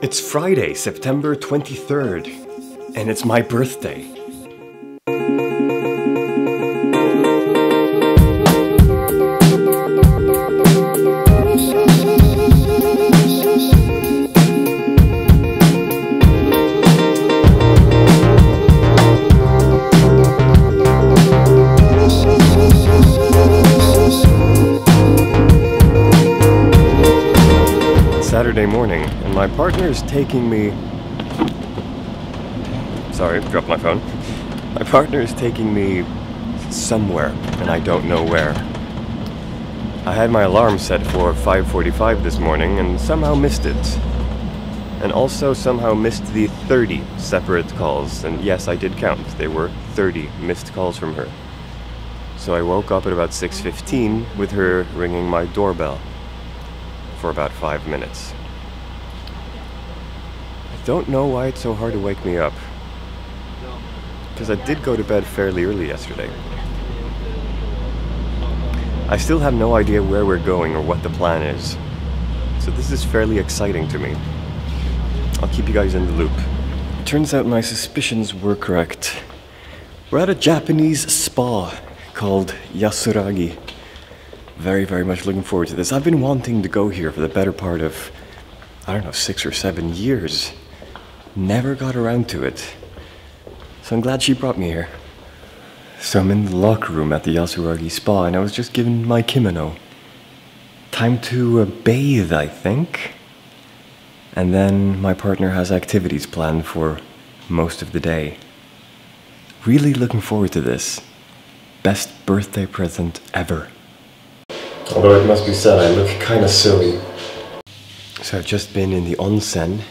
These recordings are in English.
It's Friday, September 23rd, and it's my birthday. Partner is taking me. Sorry, dropped my phone. My partner is taking me somewhere, and I don't know where. I had my alarm set for 5:45 this morning and somehow missed it. And also somehow missed the 30 separate calls. And yes, I did count. There were 30 missed calls from her. So I woke up at about 6:15 with her ringing my doorbell for about five minutes. Don't know why it's so hard to wake me up. Because I did go to bed fairly early yesterday. I still have no idea where we're going or what the plan is. So this is fairly exciting to me. I'll keep you guys in the loop. Turns out my suspicions were correct. We're at a Japanese spa called Yasuragi very, very much looking forward to this. I've been wanting to go here for the better part of, I don't know, six or seven years. Never got around to it. So I'm glad she brought me here. So I'm in the locker room at the Yasuragi Spa and I was just given my kimono. Time to uh, bathe, I think. And then my partner has activities planned for most of the day. Really looking forward to this. Best birthday present ever. Although it must be said, I look kind of silly. So I've just been in the onsen,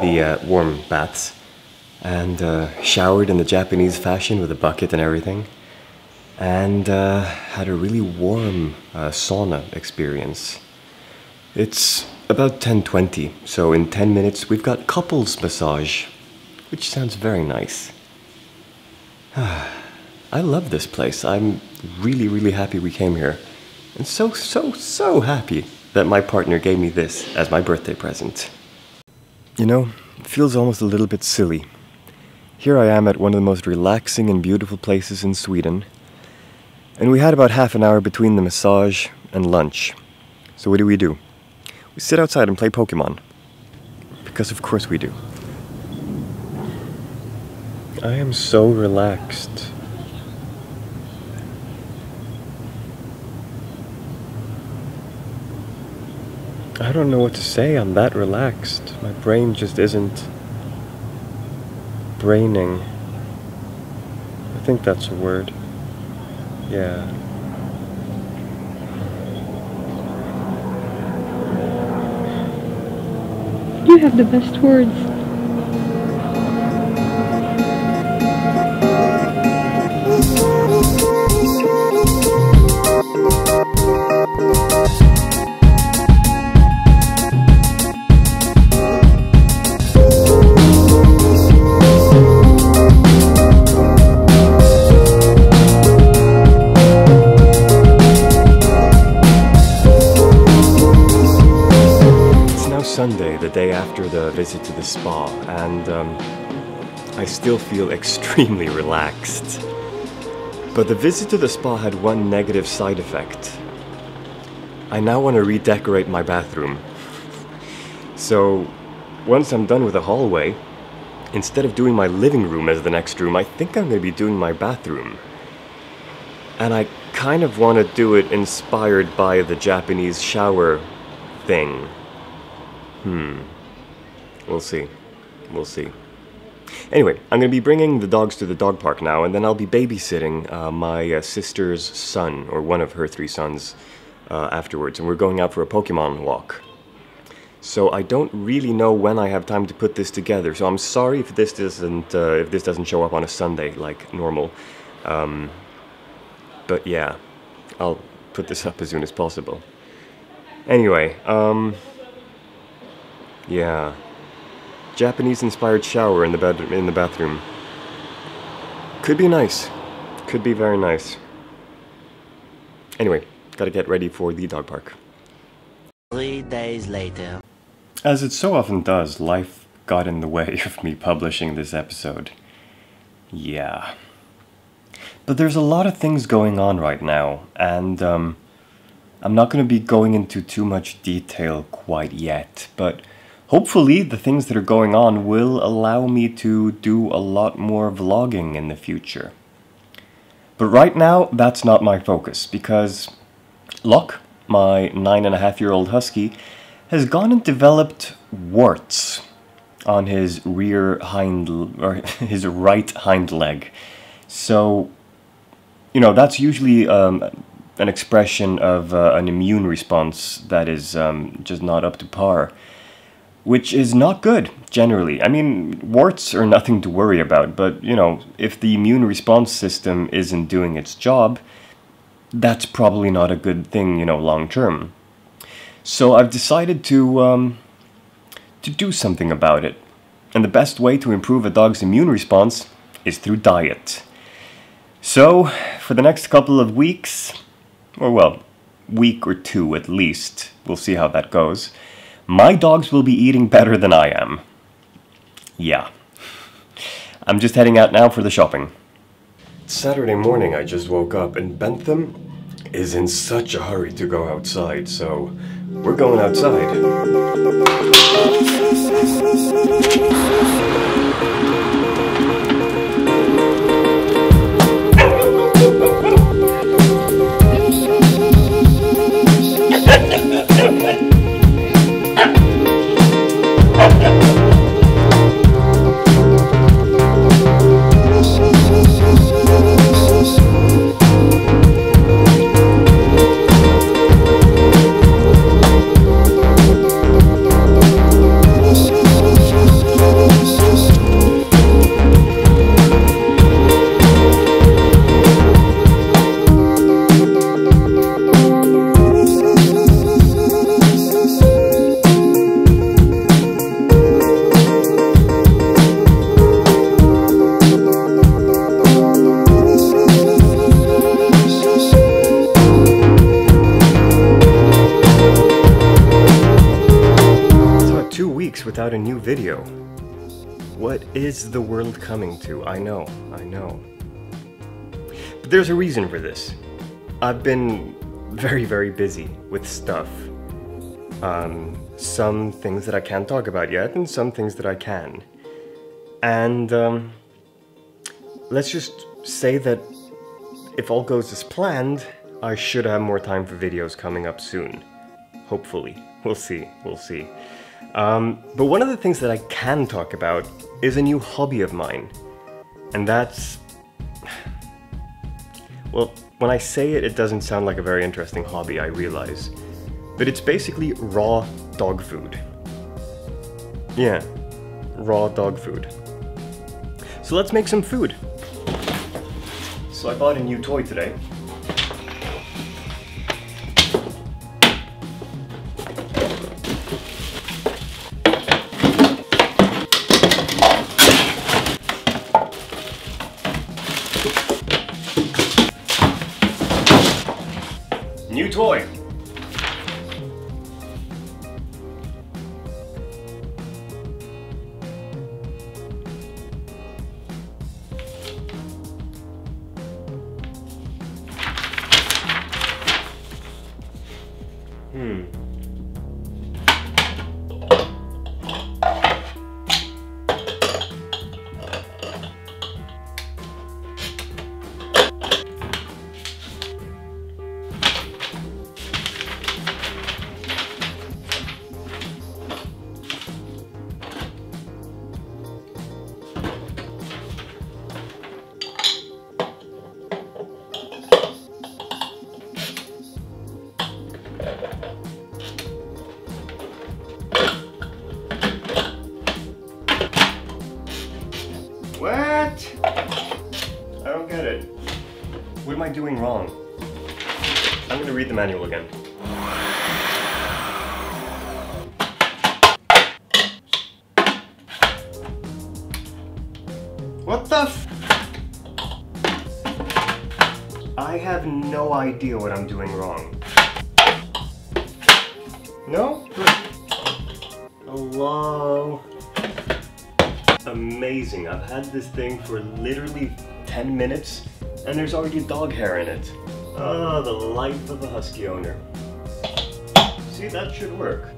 the uh, warm baths, and uh, showered in the Japanese fashion with a bucket and everything, and uh, had a really warm uh, sauna experience. It's about 10:20, so in 10 minutes we've got couples massage, which sounds very nice. I love this place. I'm really, really happy we came here and so, so, so happy that my partner gave me this as my birthday present. You know, it feels almost a little bit silly. Here I am at one of the most relaxing and beautiful places in Sweden, and we had about half an hour between the massage and lunch. So what do we do? We sit outside and play Pokemon. Because of course we do. I am so relaxed. I don't know what to say. I'm that relaxed. My brain just isn't braining. I think that's a word. Yeah. You have the best words. Sunday, the day after the visit to the spa, and um, I still feel extremely relaxed. But the visit to the spa had one negative side effect. I now want to redecorate my bathroom. So, once I'm done with the hallway, instead of doing my living room as the next room, I think I'm going to be doing my bathroom. And I kind of want to do it inspired by the Japanese shower thing. Hmm. We'll see. We'll see. Anyway, I'm going to be bringing the dogs to the dog park now, and then I'll be babysitting uh, my uh, sister's son, or one of her three sons, uh, afterwards, and we're going out for a Pokemon walk. So I don't really know when I have time to put this together. So I'm sorry if this doesn't uh, if this doesn't show up on a Sunday like normal. Um, but yeah, I'll put this up as soon as possible. Anyway, um, yeah, Japanese-inspired shower in the bed in the bathroom. Could be nice. Could be very nice. Anyway, gotta get ready for the dog park. Three days later. As it so often does, life got in the way of me publishing this episode. Yeah. But there's a lot of things going on right now, and um, I'm not going to be going into too much detail quite yet, but hopefully the things that are going on will allow me to do a lot more vlogging in the future. But right now, that's not my focus, because Locke, my nine and a half year old husky, has gone and developed warts on his rear hind or his right hind leg. So, you know, that's usually um, an expression of uh, an immune response that is um, just not up to par, which is not good generally. I mean, warts are nothing to worry about, but you know, if the immune response system isn't doing its job, that's probably not a good thing, you know, long term. So I've decided to um, to do something about it. And the best way to improve a dog's immune response is through diet. So, for the next couple of weeks, or well, week or two at least, we'll see how that goes, my dogs will be eating better than I am. Yeah. I'm just heading out now for the shopping. Saturday morning I just woke up and Bentham is in such a hurry to go outside, so we're going outside. without a new video. What is the world coming to? I know, I know. But there's a reason for this. I've been very, very busy with stuff. Um, some things that I can't talk about yet, and some things that I can. And um, let's just say that if all goes as planned, I should have more time for videos coming up soon. Hopefully. We'll see, we'll see. Um, but one of the things that I can talk about is a new hobby of mine. And that's... Well, when I say it, it doesn't sound like a very interesting hobby, I realize. But it's basically raw dog food. Yeah, raw dog food. So let's make some food. So I bought a new toy today. No? Hello? Amazing. I've had this thing for literally 10 minutes and there's already dog hair in it. Oh, the life of a husky owner. See, that should work.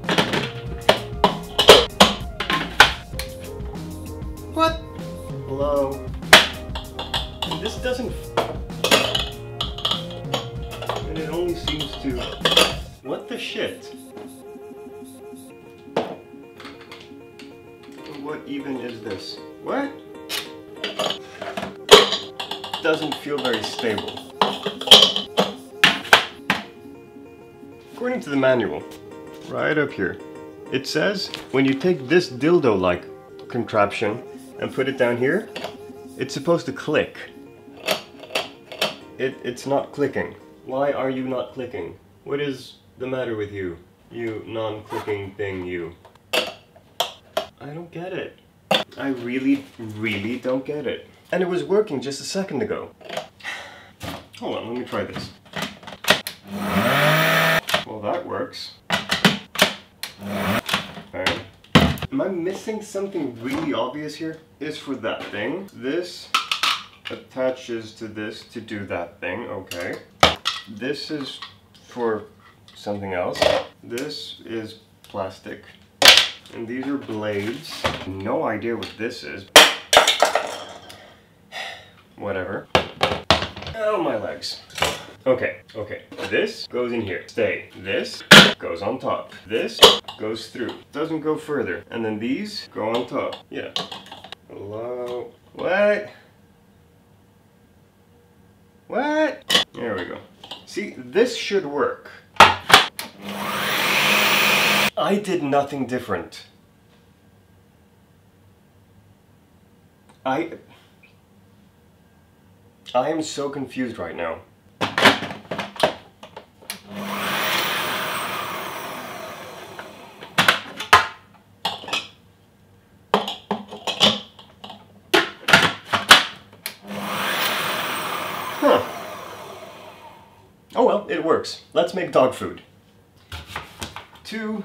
This? What? Doesn't feel very stable. According to the manual, right up here, it says when you take this dildo-like contraption and put it down here, it's supposed to click. It, it's not clicking. Why are you not clicking? What is the matter with you? You non-clicking thing, you. I don't get it. I really, really don't get it. And it was working just a second ago. Hold on, let me try this. Well, that works. Okay. Am I missing something really obvious here? Is for that thing. This attaches to this to do that thing, okay. This is for something else. This is plastic. And these are blades. No idea what this is. Whatever. Oh, my legs. Okay, okay. This goes in here. Stay. This goes on top. This goes through. Doesn't go further. And then these go on top. Yeah. Hello? What? What? There we go. See, this should work. I did nothing different. I... I am so confused right now. Huh. Oh well, it works. Let's make dog food. Two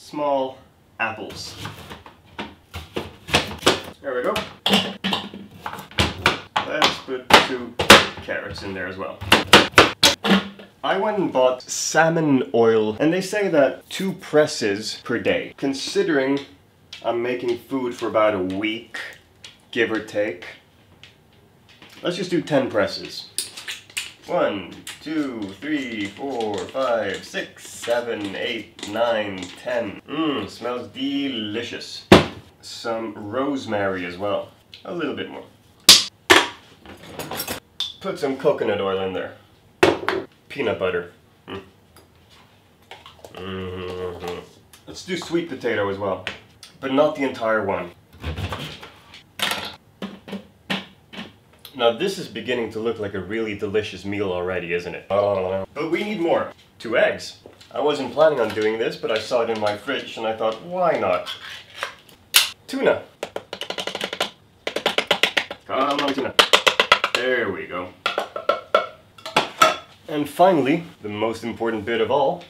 small apples. There we go. Let's put two carrots in there as well. I went and bought salmon oil, and they say that two presses per day. Considering I'm making food for about a week, give or take, let's just do 10 presses. One, two, three, four, five, six, seven, eight, nine, ten. Mmm, smells delicious. Some rosemary as well. A little bit more. Put some coconut oil in there. Peanut butter. Mm. -hmm. Let's do sweet potato as well. But not the entire one. Now this is beginning to look like a really delicious meal already, isn't it? But we need more. Two eggs. I wasn't planning on doing this, but I saw it in my fridge and I thought, why not? Tuna. Come on, tuna. There we go. And finally, the most important bit of all,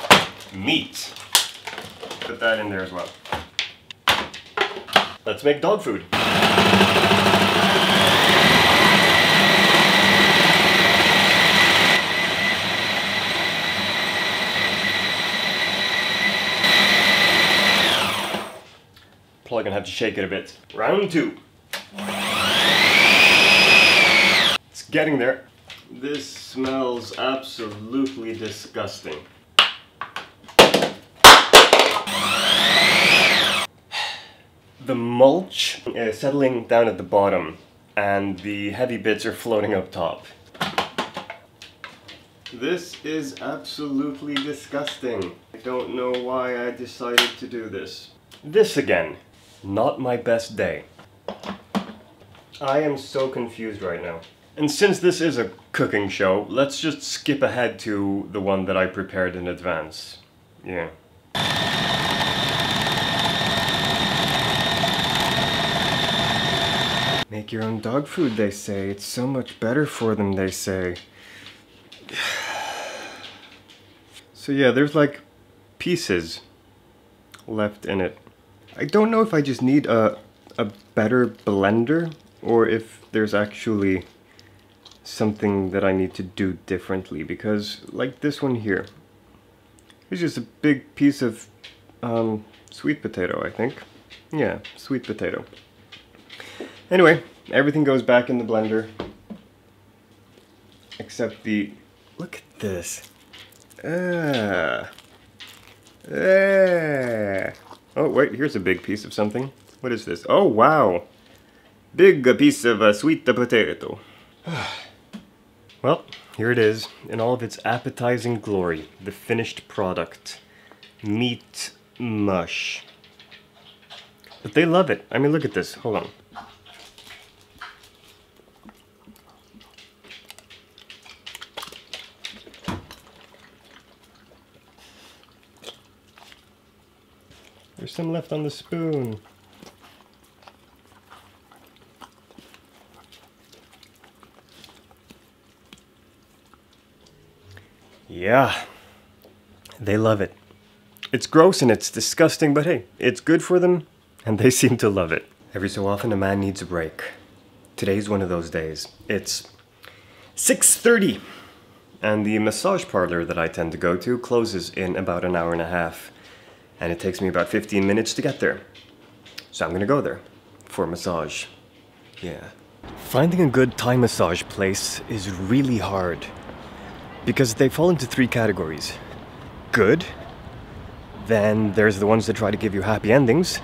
meat. Put that in there as well. Let's make dog food. Probably gonna have to shake it a bit. Round two. It's getting there. This smells absolutely disgusting. The mulch is settling down at the bottom and the heavy bits are floating up top. This is absolutely disgusting. I don't know why I decided to do this. This again. Not my best day. I am so confused right now. And since this is a cooking show, let's just skip ahead to the one that I prepared in advance. Yeah. Make your own dog food, they say. It's so much better for them, they say. So yeah, there's like pieces left in it. I don't know if I just need a, a better blender or if there's actually something that I need to do differently because like this one here it's just a big piece of um, sweet potato I think. Yeah sweet potato. Anyway everything goes back in the blender except the look at this. Ah ah oh wait here's a big piece of something what is this oh wow big piece of uh, sweet potato Well, here it is, in all of its appetizing glory, the finished product. Meat mush. But they love it. I mean, look at this. Hold on. There's some left on the spoon. Yeah, they love it. It's gross and it's disgusting, but hey, it's good for them, and they seem to love it. Every so often, a man needs a break. Today's one of those days. It's 6.30, and the massage parlor that I tend to go to closes in about an hour and a half, and it takes me about 15 minutes to get there. So I'm gonna go there for a massage. Yeah. Finding a good Thai massage place is really hard because they fall into three categories good, then there's the ones that try to give you happy endings,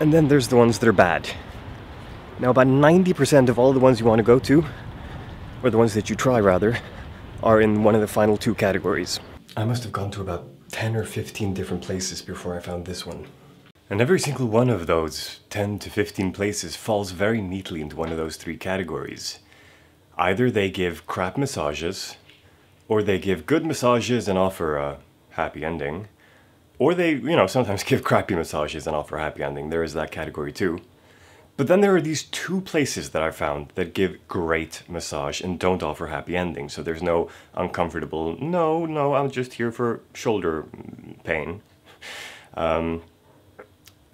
and then there's the ones that are bad. Now, about 90% of all the ones you want to go to, or the ones that you try rather, are in one of the final two categories. I must have gone to about 10 or 15 different places before I found this one. And every single one of those 10 to 15 places falls very neatly into one of those three categories. Either they give crap massages, or they give good massages and offer a happy ending, or they, you know, sometimes give crappy massages and offer a happy ending. There is that category too. But then there are these two places that I found that give great massage and don't offer happy endings. So there's no uncomfortable, no, no, I'm just here for shoulder pain. Um,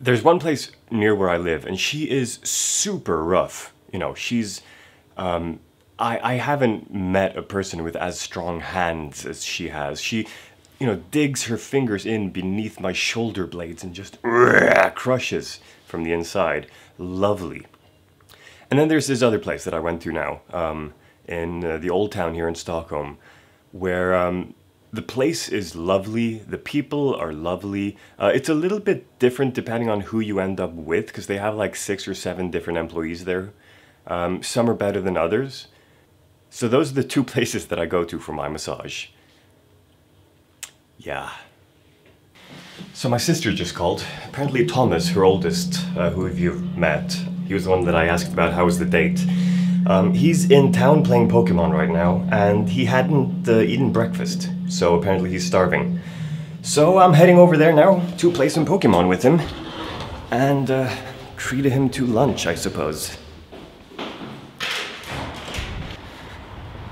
there's one place near where I live, and she is super rough. You know, she's um, I, I haven't met a person with as strong hands as she has. She, you know, digs her fingers in beneath my shoulder blades and just crushes from the inside. Lovely. And then there's this other place that I went to now, um, in uh, the old town here in Stockholm, where um, the place is lovely, the people are lovely. Uh, it's a little bit different depending on who you end up with, because they have like six or seven different employees there. Um, some are better than others. So those are the two places that I go to for my massage. Yeah. So my sister just called. Apparently Thomas, her oldest, uh, who have you've met, he was the one that I asked about how was the date. Um, he's in town playing Pokemon right now, and he hadn't uh, eaten breakfast, so apparently he's starving. So I'm heading over there now to play some Pokemon with him, and uh, treat him to lunch, I suppose.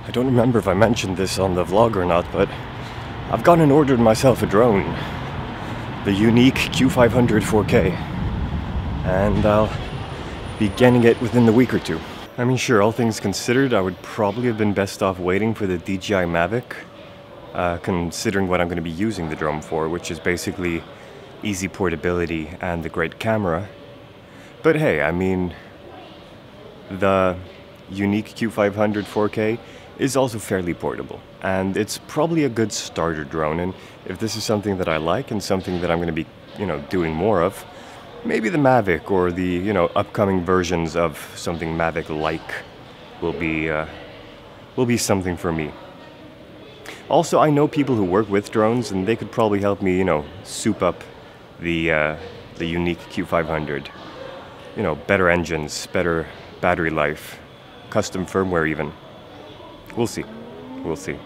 I don't remember if I mentioned this on the vlog or not, but I've gone and ordered myself a drone. The Yuneec Q500 4K. And I'll be getting it within the week or two. I mean, sure, all things considered, I would probably have been best off waiting for the DJI Mavic, uh, considering what I'm going to be using the drone for, which is basically easy portability and the great camera. But hey, I mean, the Yuneec Q500 4K is also fairly portable. And it's probably a good starter drone. And if this is something that I like and something that I'm going to be, you know, doing more of, maybe the Mavic or the, you know, upcoming versions of something Mavic-like will be, uh, will be something for me. Also, I know people who work with drones, and they could probably help me, you know, soup up the uh, the Yuneec Q500. You know, better engines, better battery life, custom firmware even. We'll see. We'll see.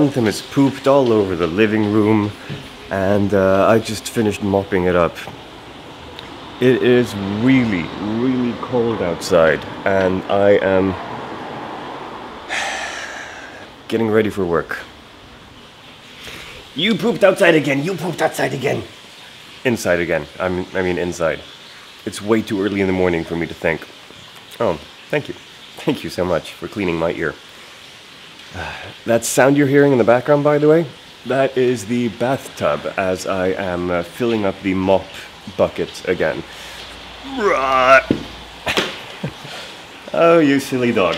Bentham is pooped all over the living room, and uh, I just finished mopping it up. It is really, really cold outside, and I am getting ready for work. You pooped outside again, you pooped outside again. Inside again, I mean, I mean inside. It's way too early in the morning for me to think. Oh, thank you. Thank you so much for cleaning my ear. That sound you're hearing in the background, by the way, that is the bathtub as I am uh, filling up the mop bucket again. Oh, you silly dog.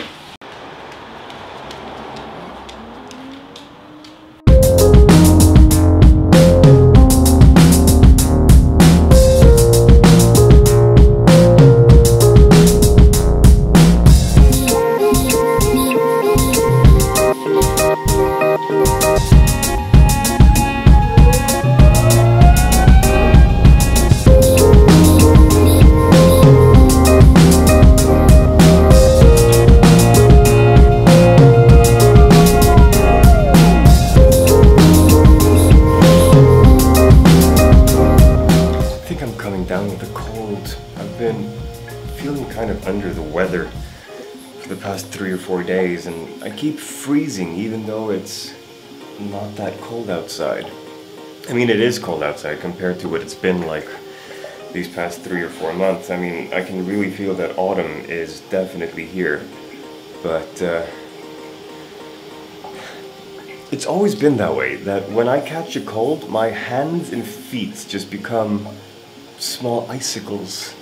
I mean, it is cold outside compared to what it's been like these past three or four months. I mean, I can really feel that autumn is definitely here, but uh, it's always been that way. That when I catch a cold, my hands and feet just become small icicles.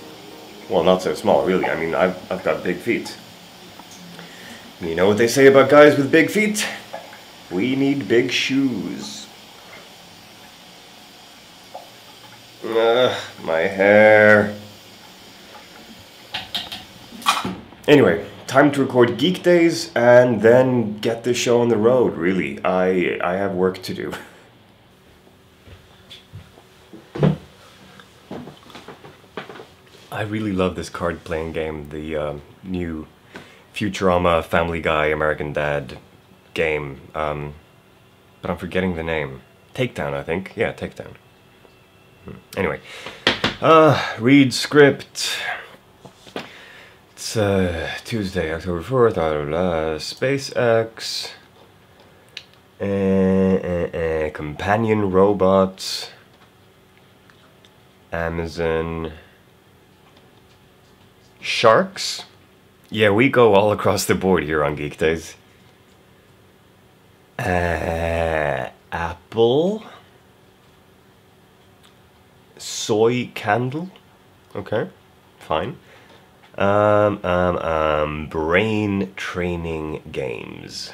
Well, not so small, really. I mean, I've, I've got big feet. You know what they say about guys with big feet? We need big shoes. Ugh, my hair. Anyway, time to record Geek Days and then get the show on the road, really. I I have work to do. I really love this card playing game, the um new Futurama, Family Guy, American Dad game. Um, but I'm forgetting the name. Takedown, I think. Yeah, Takedown. Hmm. Anyway, uh, read script. It's uh, Tuesday, October 4th. Blah, blah, blah. SpaceX. Uh, companion robots. Amazon. Sharks? Yeah, we go all across the board here on Geek Days. Uh, apple. Soy candle. Okay, fine. Um, um, um, brain training games.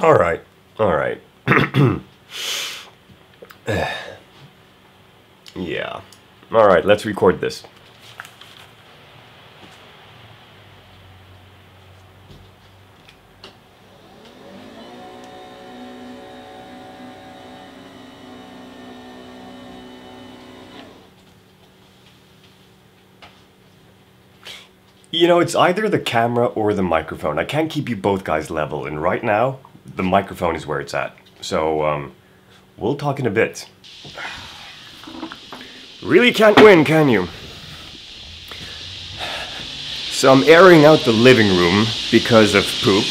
All right, all right. yeah. All right, let's record this. You know, it's either the camera or the microphone. I can't keep you both guys level, and right now, the microphone is where it's at. So, um, we'll talk in a bit. Really can't win, can you? So I'm airing out the living room because of poop.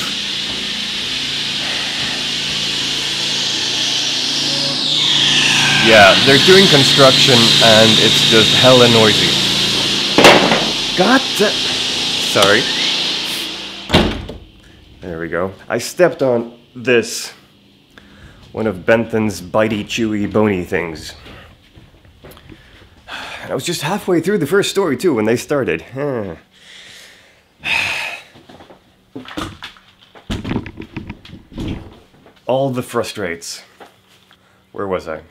Yeah, they're doing construction and it's just hella noisy. God Sorry. There we go. I stepped on this. One of Bentham's bitey, chewy, bony things. And I was just halfway through the first story too when they started. All the frustrates. Where was I?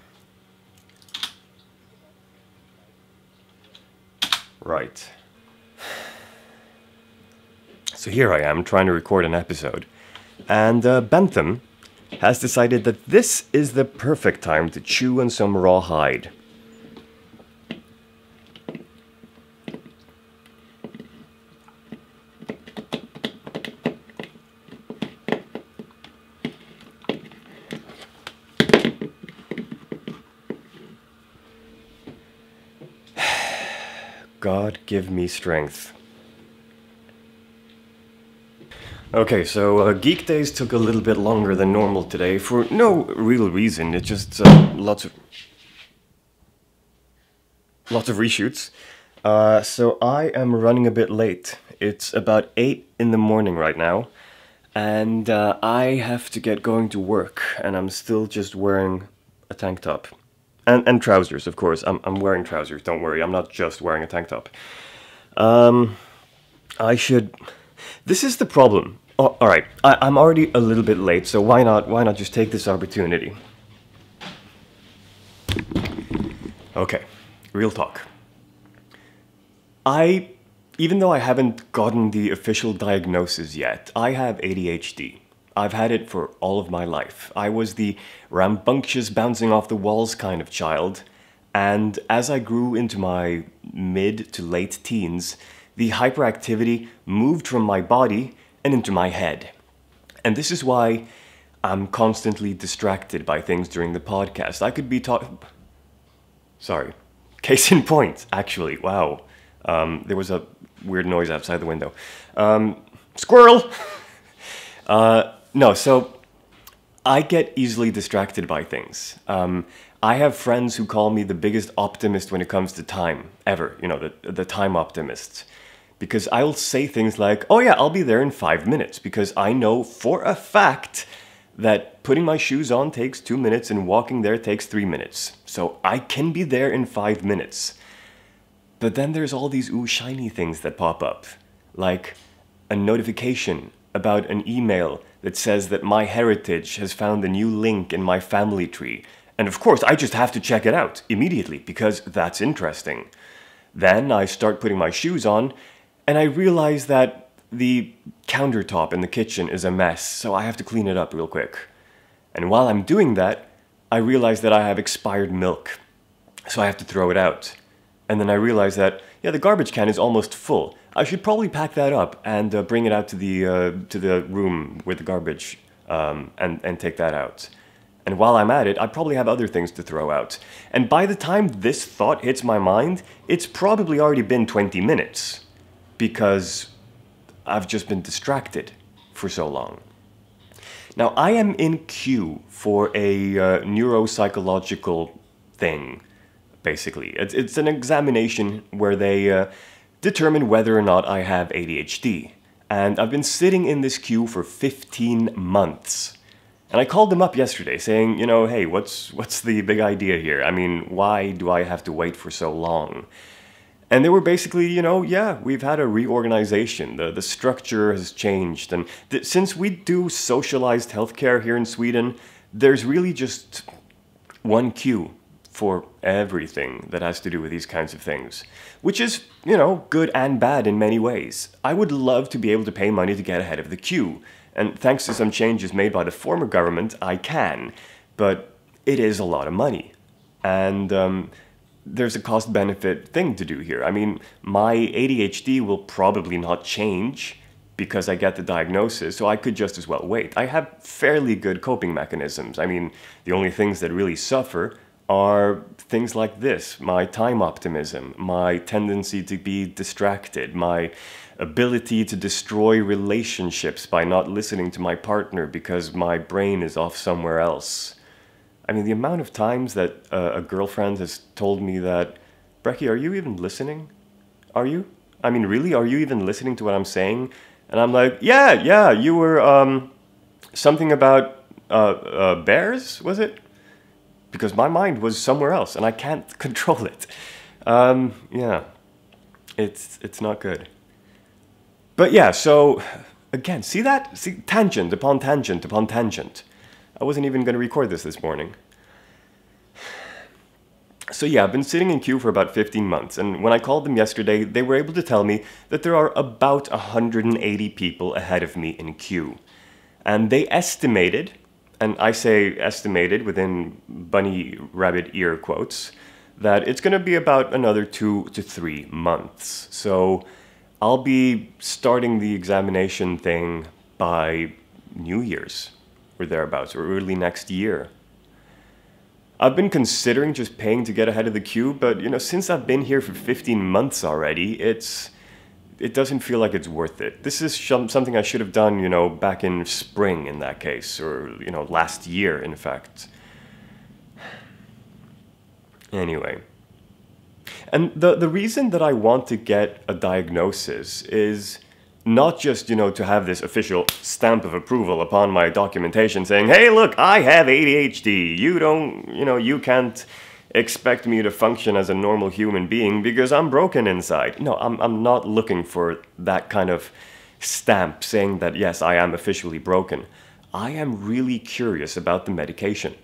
Right. So here I am trying to record an episode. And uh, Bentham has decided that this is the perfect time to chew on some raw hide. God give me strength. Okay, so uh, Geek Days took a little bit longer than normal today for no real reason. It's just uh, lots of lots of reshoots. Uh, so I am running a bit late. It's about eight in the morning right now, and uh, I have to get going to work, and I'm still just wearing a tank top and and trousers, of course. I'm I'm wearing trousers. Don't worry, I'm not just wearing a tank top. Um, I should. This is the problem. Oh, all right, I, I'm already a little bit late, so why not? Why not just take this opportunity? Okay, real talk. I, even though I haven't gotten the official diagnosis yet, I have ADHD. I've had it for all of my life. I was the rambunctious, bouncing off the walls kind of child, and as I grew into my mid to late teens, the hyperactivity moved from my body and into my head. And this is why I'm constantly distracted by things during the podcast. I could be talking. Sorry. Case in point, actually. Wow. Um, there was a weird noise outside the window. Um, squirrel! uh, no, so I get easily distracted by things. Um, I have friends who call me the biggest optimist when it comes to time ever. You know, the the time optimist, because I'll say things like, "Oh yeah, I'll be there in five minutes," because I know for a fact that putting my shoes on takes two minutes and walking there takes three minutes. So I can be there in five minutes. But then there's all these ooh shiny things that pop up, like a notification about an email that says that MyHeritage has found a new link in my family tree. And of course, I just have to check it out immediately because that's interesting. Then I start putting my shoes on and I realize that the countertop in the kitchen is a mess, so I have to clean it up real quick. And while I'm doing that, I realize that I have expired milk, so I have to throw it out. And then I realize that, yeah, the garbage can is almost full. I should probably pack that up and uh, bring it out to the, uh, to the room with the garbage um, and, and take that out. And while I'm at it, I probably have other things to throw out. And by the time this thought hits my mind, it's probably already been 20 minutes because I've just been distracted for so long. Now, I am in queue for a uh, neuropsychological thing, basically. It's, it's an examination where they uh, determine whether or not I have ADHD. And I've been sitting in this queue for 15 months. And I called them up yesterday saying, you know, hey, what's, what's the big idea here? I mean, why do I have to wait for so long? And they were basically, you know, yeah, we've had a reorganization. The, the structure has changed. And th- since we do socialized healthcare here in Sweden, there's really just one queue for everything that has to do with these kinds of things, which is, you know, good and bad in many ways. I would love to be able to pay money to get ahead of the queue. And thanks to some changes made by the former government, I can. But it is a lot of money. And, um, there's a cost benefit thing to do here. I mean, my ADHD will probably not change because I get the diagnosis, so I could just as well wait. I have fairly good coping mechanisms. I mean, the only things that really suffer are things like this my time optimism, my tendency to be distracted, my ability to destroy relationships by not listening to my partner because my brain is off somewhere else. I mean, the amount of times that uh, a girlfriend has told me that, Breki, are you even listening? Are you? I mean, really, are you even listening to what I'm saying? And I'm like, yeah, yeah, you were um, something about uh, uh, bears, was it? Because my mind was somewhere else, and I can't control it. Um, yeah, it's it's not good. But yeah, so again, see that? See tangent upon tangent upon tangent. I wasn't even going to record this this morning. So yeah, I've been sitting in queue for about 15 months, and when I called them yesterday, they were able to tell me that there are about 180 people ahead of me in queue. And they estimated, and I say estimated within bunny rabbit ear quotes, that it's going to be about another two to three months. So I'll be starting the examination thing by New Year's or thereabouts, or early next year. I've been considering just paying to get ahead of the queue, but you know, since I've been here for 15 months already, it's it doesn't feel like it's worth it. This is something I should have done, you know, back in spring in that case, or you know, last year, in fact. Anyway. And the, the reason that I want to get a diagnosis is not just, you know, to have this official stamp of approval upon my documentation saying, hey, look, I have ADHD. You don't, you know, you can't expect me to function as a normal human being because I'm broken inside. No, I'm, I'm not looking for that kind of stamp saying that, yes, I am officially broken. I am really curious about the medication.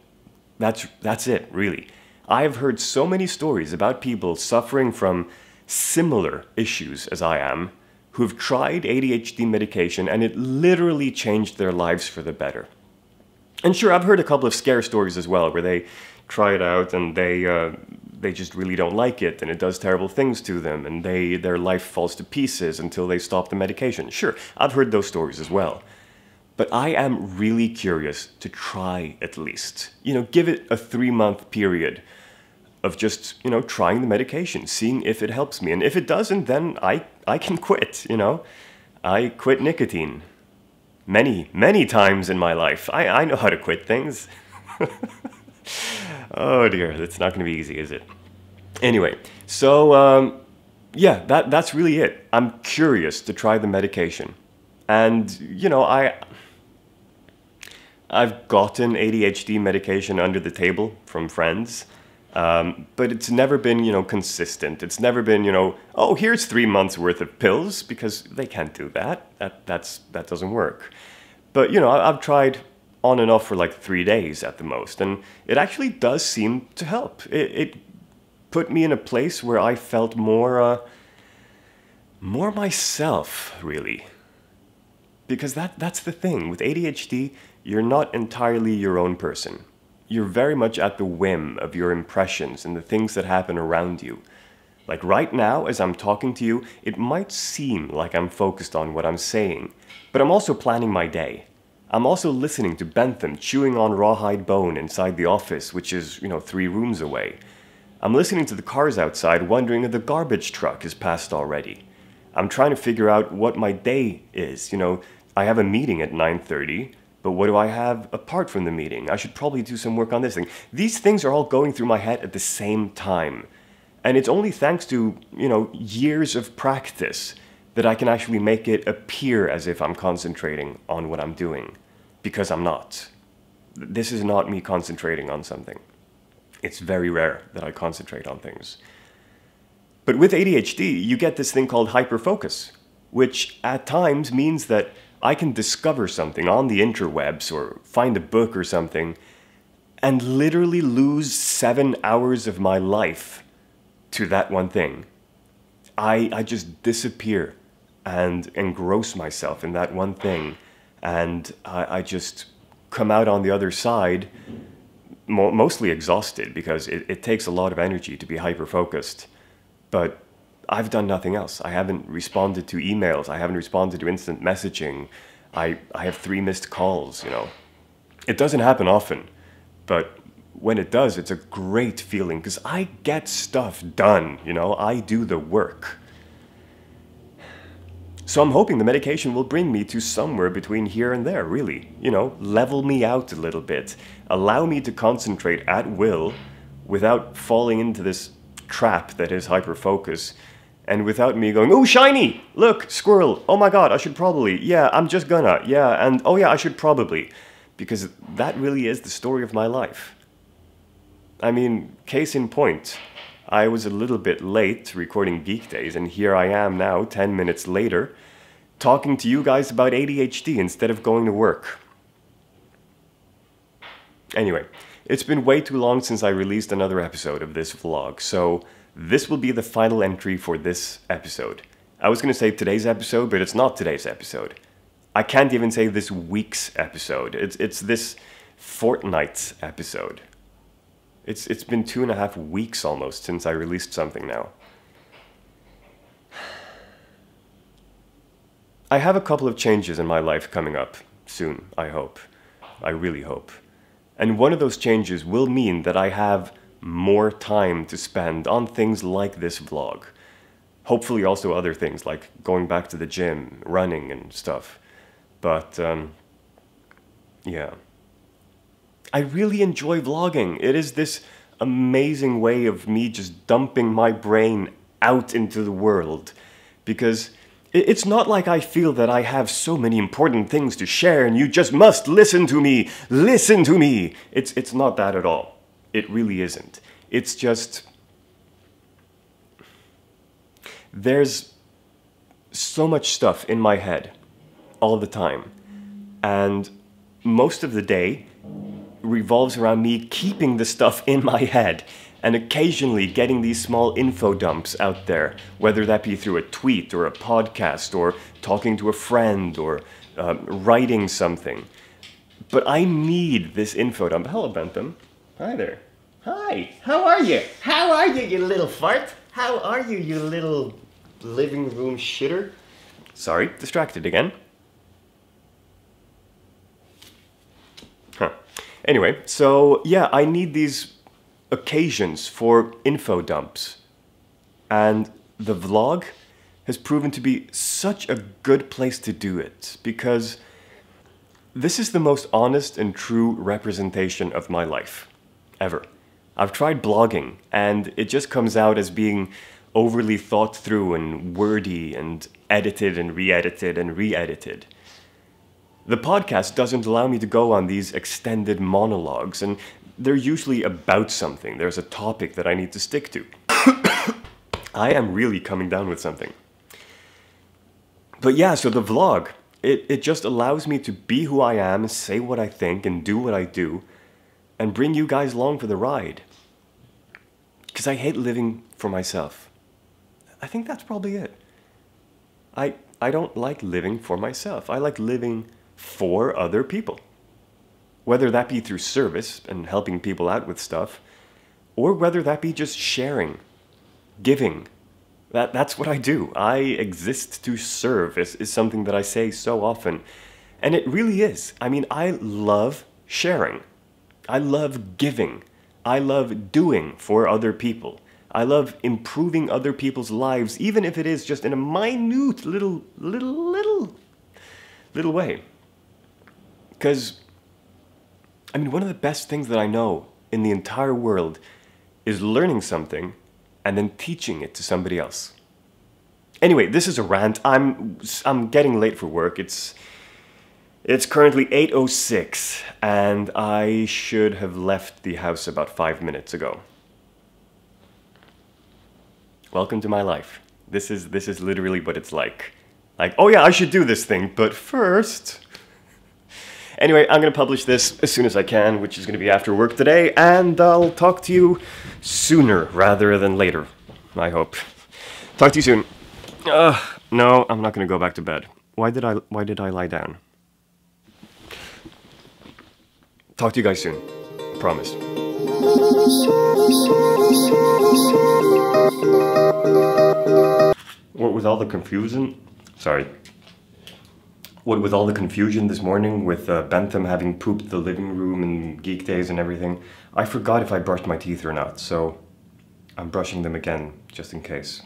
That's, that's it, really. I've heard so many stories about people suffering from similar issues as I am who've tried ADHD medication and it literally changed their lives for the better. And sure, I've heard a couple of scare stories as well where they try it out and they uh, they just really don't like it and it does terrible things to them and they their life falls to pieces until they stop the medication. Sure, I've heard those stories as well. But I am really curious to try at least. You know, give it a 3-month period of just, you know, trying the medication, seeing if it helps me. And if it doesn't, then I, I can quit, you know. I quit nicotine many, many times in my life. I, I know how to quit things. oh dear, that's not going to be easy, is it? Anyway, so um, yeah, that, that's really it. I'm curious to try the medication. And, you know, I, I've gotten ADHD medication under the table from friends. Um, but it's never been, you know, consistent. It's never been, you know, oh, here's three months worth of pills because they can't do that. That that's that doesn't work. But you know, I, have tried on and off for like three days at the most, and it actually does seem to help. It, it put me in a place where I felt more, uh, more myself, really. Because that that's the thing with ADHD, you're not entirely your own person you're very much at the whim of your impressions and the things that happen around you. Like right now, as I'm talking to you, it might seem like I'm focused on what I'm saying, but I'm also planning my day. I'm also listening to Bentham chewing on rawhide bone inside the office, which is, you know, three rooms away. I'm listening to the cars outside, wondering if the garbage truck has passed already. I'm trying to figure out what my day is. You know, I have a meeting at 9:30. But what do I have apart from the meeting? I should probably do some work on this thing. These things are all going through my head at the same time. And it's only thanks to, you know, years of practice that I can actually make it appear as if I'm concentrating on what I'm doing. Because I'm not. This is not me concentrating on something. It's very rare that I concentrate on things. But with ADHD, you get this thing called hyperfocus, which at times means that I can discover something on the interwebs or find a book or something and literally lose seven hours of my life to that one thing. I, I just disappear and engross myself in that one thing. And I, I just come out on the other side mo- mostly exhausted because it, it takes a lot of energy to be hyper focused. But I've done nothing else. I haven't responded to emails. I haven't responded to instant messaging. I, I have three missed calls, you know. It doesn't happen often, but when it does, it's a great feeling because I get stuff done, you know. I do the work. So I'm hoping the medication will bring me to somewhere between here and there, really. You know, level me out a little bit, allow me to concentrate at will without falling into this trap that is hyperfocus and without me going, oh, shiny, look, squirrel, oh my god, I should probably, yeah, I'm just gonna, yeah, and oh yeah, I should probably, because that really is the story of my life. I mean, case in point, I was a little bit late recording Geek Days, and here I am now, 10 minutes later, talking to you guys about ADHD instead of going to work. Anyway, it's been way too long since I released another episode of this vlog, so this will be the final entry for this episode. I was going to say today's episode, but it's not today's episode. I can't even say this week's episode. It's, it's this fortnight's episode. It's, it's been two and a half weeks almost since I released something now. I have a couple of changes in my life coming up soon, I hope. I really hope. And one of those changes will mean that I have more time to spend on things like this vlog. Hopefully, also other things like going back to the gym, running, and stuff. But, um, yeah. I really enjoy vlogging. It is this amazing way of me just dumping my brain out into the world. Because it's not like I feel that I have so many important things to share and you just must listen to me. Listen to me. It's, it's not that at all. It really isn't. It's just. There's so much stuff in my head all the time. And most of the day revolves around me keeping the stuff in my head and occasionally getting these small info dumps out there, whether that be through a tweet or a podcast or talking to a friend or um, writing something. But I need this info dump. Hello, Bentham. Hi there. Hi, how are you? How are you, you little fart? How are you, you little living room shitter? Sorry, distracted again. Huh. Anyway, so yeah, I need these occasions for info dumps. And the vlog has proven to be such a good place to do it because this is the most honest and true representation of my life ever. I've tried blogging and it just comes out as being overly thought through and wordy and edited and re edited and re edited. The podcast doesn't allow me to go on these extended monologues, and they're usually about something. There's a topic that I need to stick to. I am really coming down with something. But yeah, so the vlog, it, it just allows me to be who I am, say what I think, and do what I do, and bring you guys along for the ride. Because I hate living for myself. I think that's probably it. I, I don't like living for myself. I like living for other people. Whether that be through service and helping people out with stuff, or whether that be just sharing, giving. That, that's what I do. I exist to serve, is, is something that I say so often. And it really is. I mean, I love sharing. I love giving. I love doing for other people. I love improving other people's lives, even if it is just in a minute little, little, little, little way. Because, I mean, one of the best things that I know in the entire world is learning something and then teaching it to somebody else. Anyway, this is a rant. I'm I'm getting late for work. It's it's currently 8:06 and I should have left the house about 5 minutes ago. Welcome to my life. This is this is literally what it's like. Like, oh yeah, I should do this thing, but first Anyway, I'm to publish this as soon as I can, which is to be after work today, and I'll talk to you sooner rather than later, I hope. Talk to you soon. No, I'm not to go back to bed. Why did I why did I lie down? Talk to you guys soon. I Promise. What with all the confusion? Sorry. What with all the confusion this morning with uh, Bentham having pooped the living room and geek days and everything, I forgot if I brushed my teeth or not, so I'm brushing them again just in case.